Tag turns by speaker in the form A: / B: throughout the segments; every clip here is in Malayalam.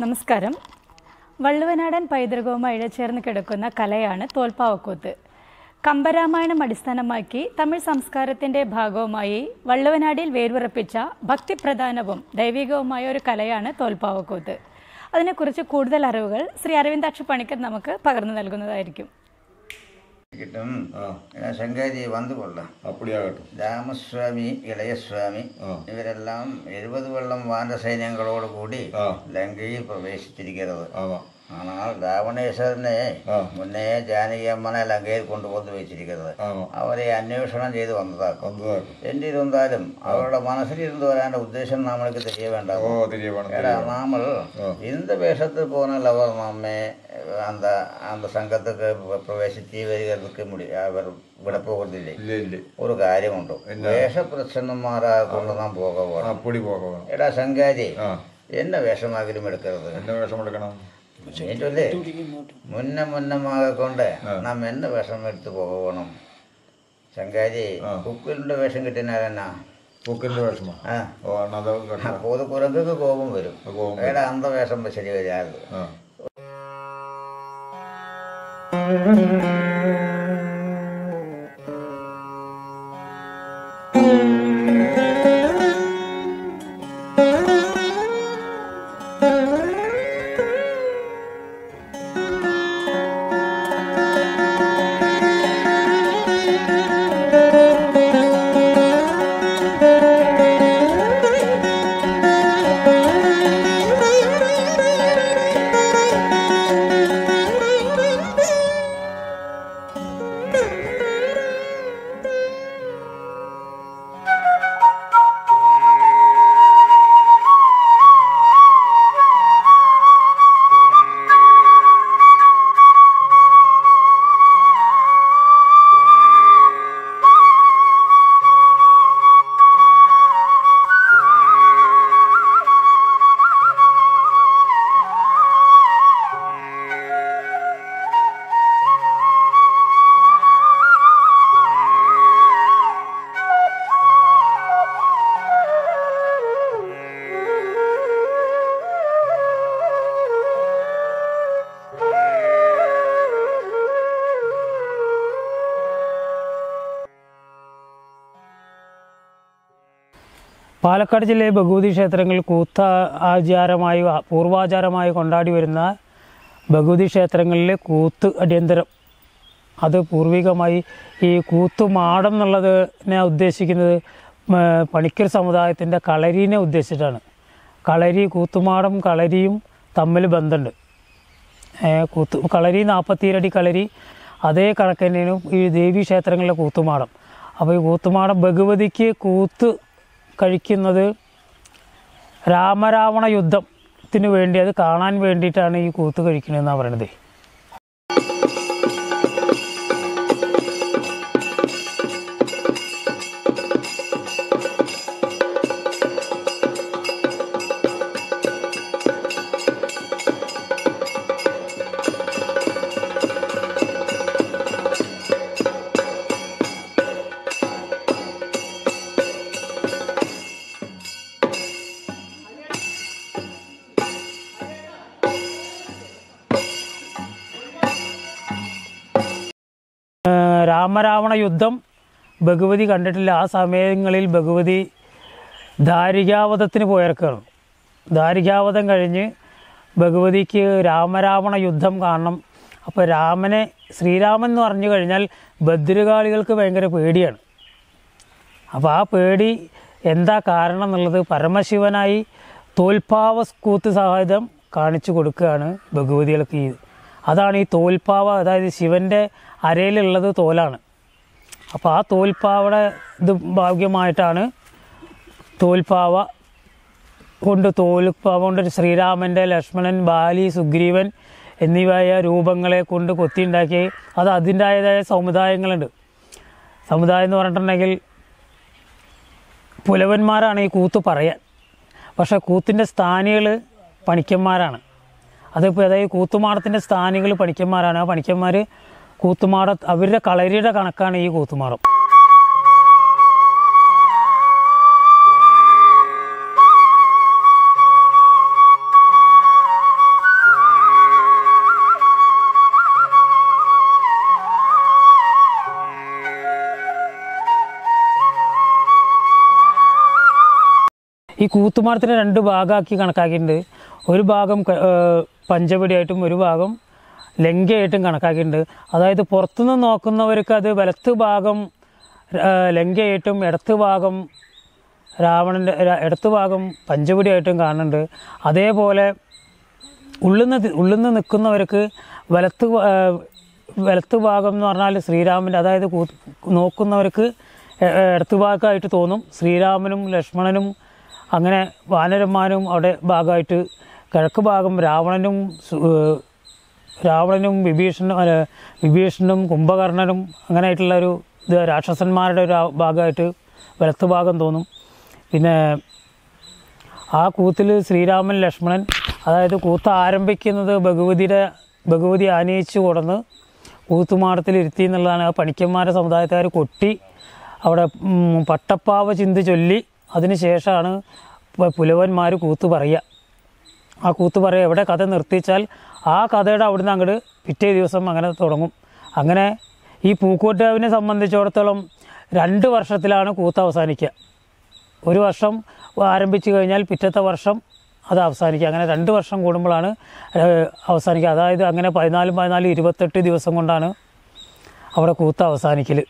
A: നമസ്കാരം. വള്ളുവനാടൻ പൈതൃകവുമായി ഇഴചേർന്ന് കിടക്കുന്ന കലയാണ് തോൽപ്പാവക്കൂത്ത്. കമ്പരാമായണം അടിസ്ഥാനമാക്കി തമിഴ് സംസ്കാരത്തിന്റെ ഭാഗവുമായി വള്ളുവനാടിൽ വേരുറപ്പിച്ച ഭക്തിപ്രധാനവും ദൈവികവുമായ ഒരു കലയാണ് തോൽപ്പാവക്കൂത്ത്. അതിനെക്കുറിച്ച് കൂടുതൽ അറിവുകൾ ശ്രീ അരവിന്ദാക്ഷ പണിക്കർ നമുക്ക് പകർന്നു നൽകുന്നതായിരിക്കും.
B: கிட்டும்
C: சங்காரி വന്നു കൊള്ളാം.
B: அப்படியாகட்டும்
C: രാമസ്വാമി ഇളയസ്വാമി ഇവരെല്ലാം എഴുപത് വെള്ളം വാനര സൈന്യങ്ങളോട്
B: കൂടി
C: ലങ്കയിൽ പ്രവേശിച്ചിരിക്കുന്നത്. ஆனால்
B: രാവണേശ്വരനെ
C: മുന്നേ ஜானகி அம்மனை லங்கையில் கொண்டு வந்து അവരെ അന്വേഷണം ചെയ്ത്
B: വന്നതാ
C: എന്തിരുന്നാലും അവരുടെ മനസ്സിലിരുന്ന് വരാന്റെ ഉദ്ദേശം നമ്മൾക്ക് തെரிய വേണ്ട
B: നമ്മൾ എന്ത് വേഷത്തിൽ
C: പോകാനല്ല
B: ലവർ നമ്മെ
C: நாமல்
B: ஆ.
C: இந்த வேஷத்துக்கு போனால் அவர் நம்மை அந்த அந்த சங்கத்துக்கு பிரவேசித்து வருகிறதுக்கு முடி அவர் விட போவதில்லை
B: இல்லை இல்லை
C: ഒരു കാര്യമുണ്ട്
B: என்ன?
C: വേഷപ്രച്ഛന്നന്മാരെ കൊണ്ട് നാം പോക വേണം
B: அப்படி போக வேணும்
C: എടാ ശങ്കാരി
B: ஆ
C: എന്നെ വേഷമാകലും എടുക്കരുത്
B: என்ன வேஷம் எடுக்கணும்
C: നീ ചൊല്ലേ മുന്ന മുന്നമാകെ കൊണ്ട്
B: ആ.
C: നാം എന്നെ വേഷം എടുത്ത് പോകണം ശങ്കാരി
B: ആ.
C: കുക്കിലിന്റെ വേഷം കിട്ടിനാലെന്നാ
B: പൂക്കിൻ്റെ വേഷമോ
C: ആ
B: ഓ എന്നാ അത് കേട്ടോ
C: അപ്പോൾ അത് കുരങ്ങൾക്ക് കോപം വരും
B: കോപം വരും.
C: എടാ അന്ത വേഷം ശരി വരാറ്
B: Mm-hmm.
D: പാലക്കാട് ജില്ലയിലെ ഭഗവതി ക്ഷേത്രങ്ങളിൽ കൂത്ത ആചാരമായി പൂർവാചാരമായി കൊണ്ടാടി വരുന്ന ഭഗവതി ക്ഷേത്രങ്ങളിലെ കൂത്ത് അടിയന്തരം. അത് പൂർവികമായി ഈ കൂത്തുമാടം എന്നുള്ളത് എന്നുള്ളതിനെ ഉദ്ദേശിക്കുന്നത് പണിക്കർ സമുദായത്തിന്റെ കളരീനെ ഉദ്ദേശിച്ചിട്ടാണ്. കളരി കൂത്തുമാടം കളരിയും തമ്മിൽ ബന്ധമുണ്ട്. കൂത്ത് കളരി നാൽപ്പത്തിയേഴടി കളരി അതേ കണക്ക് തന്നെയാണ് ഈ ദേവീ ക്ഷേത്രങ്ങളിലെ കൂത്തുമാടം. അപ്പോൾ ഈ കൂത്തുമാടം ഭഗവതിക്ക് കൂത്ത് കഴിക്കുന്നത് രാമരാവണ യുദ്ധത്തിന് വേണ്ടി അത് കാണാൻ വേണ്ടിയിട്ടാണ് ഈ കൂത്ത് കഴിക്കുന്നതെന്നാണ് പറയണത് രാമരാവണ യുദ്ധം ഭഗവതി കണ്ടിട്ടില്ല. ആ സമയങ്ങളിൽ ഭഗവതി ദാരികാവധത്തിന് പോയിറക്കുകയാണ് ദാരികാവധം കഴിഞ്ഞ് ഭഗവതിക്ക് രാമരാവണ യുദ്ധം കാണണം. അപ്പോൾ രാമനെ ശ്രീരാമൻ എന്ന് പറഞ്ഞു കഴിഞ്ഞാൽ ഭദ്രകാളികൾക്ക് ഭയങ്കര പേടിയാണ്. അപ്പോൾ ആ പേടി എന്താ കാരണം എന്നുള്ളത് പരമശിവനായി തോൽപ്പാവ കൂത്ത് സഹായം കാണിച്ചു കൊടുക്കുകയാണ് ഭഗവതികൾക്ക് അതാണ് ഈ തോൽപ്പാവ അതായത് ശിവന്റെ അരയിലുള്ളത് തോലാണ്. അപ്പോൾ ആ തോൽപ്പാവയുടെ ഇത് ഭാഗ്യമായിട്ടാണ് തോൽപ്പാവ കൊണ്ട് തോൽപ്പാവ കൊണ്ട് ശ്രീരാമന്റെ ലക്ഷ്മണൻ ബാലി സുഗ്രീവൻ എന്നിവയായ രൂപങ്ങളെ കൊണ്ട് കൊത്തിയുണ്ടാക്കി അത് അതിന്റേതായ സമുദായങ്ങളുണ്ട്. സമുദായം എന്ന് പറഞ്ഞിട്ടുണ്ടെങ്കിൽ പുലവന്മാരാണ് ഈ കൂത്ത് പറയാൻ. പക്ഷേ കൂത്തിന്റെ സ്ഥാനികൾ പണിക്കന്മാരാണ്. അതിപ്പോൾ അതായത് കൂത്തുമാടത്തിന്റെ സ്ഥാനികൾ പണിക്കന്മാരാണ്. ആ പണിക്കന്മാർ കൂത്തുമാട അവരുടെ കളരിയുടെ കണക്കാണ് ഈ കൂത്തുമാടം. ഈ കൂത്തുമാടത്തിനെ രണ്ട് ഭാഗമാക്കി കണക്കാക്കിയിട്ടുണ്ട്. ഒരു ഭാഗം പഞ്ചവടിയായിട്ടും ഒരു ഭാഗം ലങ്കയായിട്ടും കണക്കാക്കിയിട്ടുണ്ട്. അതായത് പുറത്തുനിന്ന് നോക്കുന്നവർക്ക് അത് വലത്ത് ഭാഗം ലങ്കയായിട്ടും ഇടത്ത് ഭാഗം രാവണന്റെ ഇടത്ത് ഭാഗം പഞ്ചപുടിയായിട്ടും കാണുന്നുണ്ട്. അതേപോലെ ഉള്ളുന്ന് ഉള്ളുന്ന് നിൽക്കുന്നവർക്ക് വലത്ത് വലത്ത് ഭാഗം എന്ന് പറഞ്ഞാൽ ശ്രീരാമന്റെ അതായത് നോക്കുന്നവർക്ക് ഇടത്ത് ഭാഗമായിട്ട് തോന്നും. ശ്രീരാമനും ലക്ഷ്മണനും അങ്ങനെ വാനരന്മാരും അവിടെ ഭാഗമായിട്ട് കിഴക്ക് ഭാഗം രാവണനും രാവണനും വിഭീഷണനും വിഭീഷണനും കുംഭകർണനും അങ്ങനെയായിട്ടുള്ള ഒരു ഇത് രാക്ഷസന്മാരുടെ ഒരു ഭാഗമായിട്ട് വലത്ത് ഭാഗം തോന്നും. പിന്നെ ആ കൂത്തിൽ ശ്രീരാമൻ ലക്ഷ്മണൻ അതായത് കൂത്ത് ആരംഭിക്കുന്നത് ഭഗവതിയുടെ ഭഗവതി ആനയിച്ചു കൊടുന്ന് കൂത്തുമാടത്തിൽ ഇരുത്തി എന്നുള്ളതാണ്. ആ പണിക്കന്മാരുടെ സമുദായക്കാർ കൊട്ടി അവിടെ പട്ടപ്പാവ ചിന്ത് ചൊല്ലി അതിന് ശേഷമാണ് പുലവന്മാർ കൂത്ത് പറയുക. ആ കൂത്ത് പറയുക എവിടെ കഥ നിർത്തിച്ചാൽ ആ കഥയുടെ അവിടുന്ന് അങ്ങോട്ട് പിറ്റേ ദിവസം അങ്ങനെ തുടങ്ങും. അങ്ങനെ ഈ പൂക്കോട്ടാവിനെ സംബന്ധിച്ചിടത്തോളം രണ്ട് വർഷത്തിലാണ് കൂത്ത് അവസാനിക്കുക ഒരു വർഷം ആരംഭിച്ചു കഴിഞ്ഞാൽ പിറ്റത്തെ വർഷം അത് അവസാനിക്കുക അങ്ങനെ രണ്ട് വർഷം കൂടുമ്പോഴാണ് അവസാനിക്കുക അതായത് അങ്ങനെ പതിനാലും പതിനാലും ഇരുപത്തെട്ട് ദിവസം കൊണ്ടാണ് അവിടെ കൂത്ത് അവസാനിക്കൽ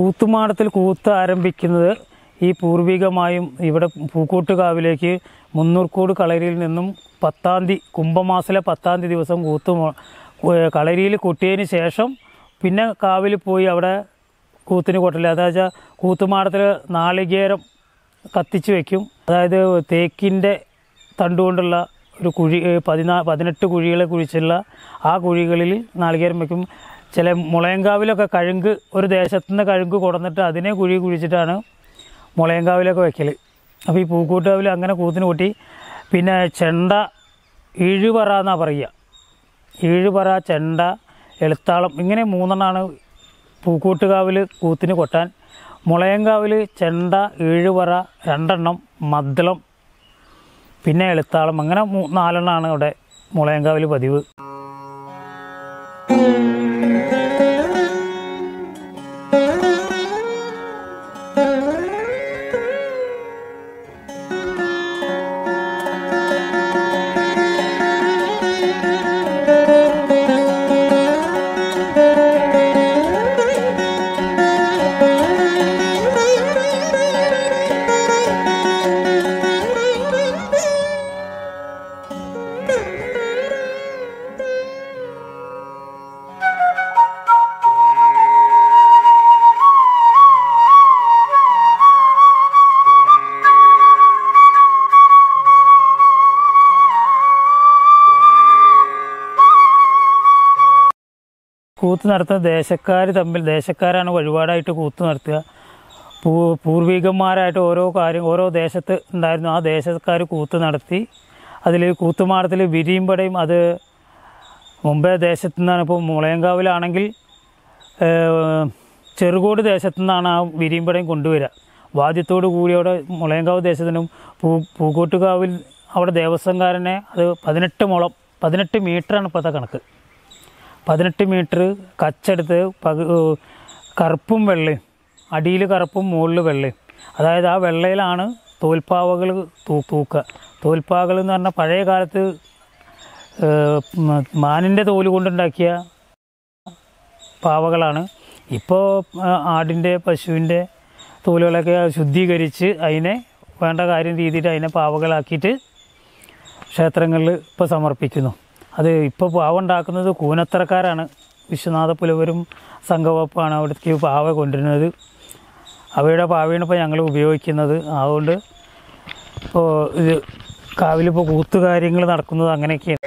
D: കൂത്തുമാടത്തിൽ കൂത്ത് ആരംഭിക്കുന്നത് ഈ പൂർവികമായും ഇവിടെ പൂക്കോട്ടുകാവിലേക്ക് മുന്നൂർക്കോട് കളരിയിൽ നിന്നും പത്താം തീയതി കുംഭമാസത്തിലെ പത്താം തീയതി ദിവസം കൂത്ത് കളരിയിൽ കൊട്ടിയതിന് ശേഷം പിന്നെ കാവിൽ പോയി അവിടെ കൂത്തിന് കൊട്ടില്ല അതായത് വെച്ചാൽ കൂത്തുമാടത്തിൽ നാളികേരം കത്തിച്ച് വയ്ക്കും അതായത് തേക്കിന്റെ തണ്ടുകൊണ്ടുള്ള ഒരു കുഴി പതിനാ പതിനെട്ട് കുഴികളെ കുഴിച്ചുള്ള ആ കുഴികളിൽ നാളികേരം വെക്കും. ചില മുളയങ്കാവിലൊക്കെ കഴുങ്ക് ഒരു ദേശത്തുനിന്ന് കഴുങ്ക് കൊടുന്നിട്ട് അതിനെ കുഴി കുഴിച്ചിട്ടാണ് മുളയങ്കാവിലൊക്കെ വയ്ക്കൽ അപ്പോൾ ഈ പൂക്കൂട്ടാവിൽ അങ്ങനെ കൂത്തിന് കൂട്ടി പിന്നെ ചെണ്ട ഇഴുപറ എന്നാണ് പറയുക. ഇഴുപറ ചെണ്ട എളുത്താളം ഇങ്ങനെ മൂന്നെണ്ണമാണ് പൂക്കൂട്ടുകാവിൽ കൂത്തിന് കൊട്ടാൻ. മുളയങ്കാവിൽ ചെണ്ട ഇഴുപറ രണ്ടെണ്ണം മദ്ദളം പിന്നെ എളുത്താളം. അങ്ങനെ നാലെണ്ണമാണ് ഇവിടെ മുളയങ്കാവിൽ പതിവ്. കൂത്ത് നടത്തുന്ന ദേശക്കാർ തമ്മിൽ ദേശക്കാരാണ് വഴിപാടായിട്ട് കൂത്ത് നടത്തുക. പൂ പൂർവികന്മാരായിട്ട് ഓരോ കാര്യം ഓരോ ദേശത്ത് ഉണ്ടായിരുന്നു. ആ ദേശക്കാർ കൂത്ത് നടത്തി അതിൽ കൂത്തുമാടത്തിൽ വിരിയുമ്പടയും അത് മുമ്പേ ദേശത്തു നിന്നാണ് ഇപ്പോൾ മുളയങ്കാവിലാണെങ്കിൽ ചെറുകോട് ദേശത്തു നിന്നാണ് ആ വിരിയുമ്പടയും കൊണ്ടുവരിക. വാദ്യത്തോട് കൂടി അവിടെ മുളയങ്കാവ് ദേശത്തിനും പൂ പൂക്കോട്ടുകാവിൽ അവിടെ ദേവസ്വംകാരനെ അത് പതിനെട്ട് മുളം പതിനെട്ട് മീറ്ററാണ് ഇപ്പോഴത്തെ കണക്ക്. പതിനെട്ട് മീറ്റർ കച്ചെടുത്ത് പക കറുപ്പും വെള്ളയും അടിയിൽ കറുപ്പും മുകളിൽ വെള്ളയും. അതായത് ആ വെള്ളയിലാണ് തോൽപ്പാവകൾ തൂ തൂക്കുക. തോൽപ്പാവകൾ എന്ന് പറഞ്ഞാൽ പഴയ കാലത്ത് മാനിന്റെ തോൽ കൊണ്ടുണ്ടാക്കിയ പാവകളാണ്. ഇപ്പോൾ ആടിന്റെ പശുവിന്റെ തോലുകളൊക്കെ ശുദ്ധീകരിച്ച് അതിനെ വേണ്ട കാര്യം രീതിയിൽ അതിനെ പാവകളാക്കിയിട്ട് ക്ഷേത്രങ്ങളിൽ ഇപ്പോൾ സമർപ്പിക്കുന്നു. അത് ഇപ്പോൾ പാവ ഉണ്ടാക്കുന്നത് കൂനത്തറക്കാരാണ്. വിശ്വനാഥ പുലവരും സംഘവപ്പാണ് അവിടേക്ക് പാവ കൊണ്ടുവരുന്നത്. അവയുടെ പാവയാണ് ഇപ്പോൾ ഞങ്ങൾ ഉപയോഗിക്കുന്നത്. അതുകൊണ്ട് ഇപ്പോൾ ഇത് കാവിലിപ്പോൾ കൂത്തുകാര്യങ്ങൾ നടക്കുന്നത് അങ്ങനെയൊക്കെയാണ്.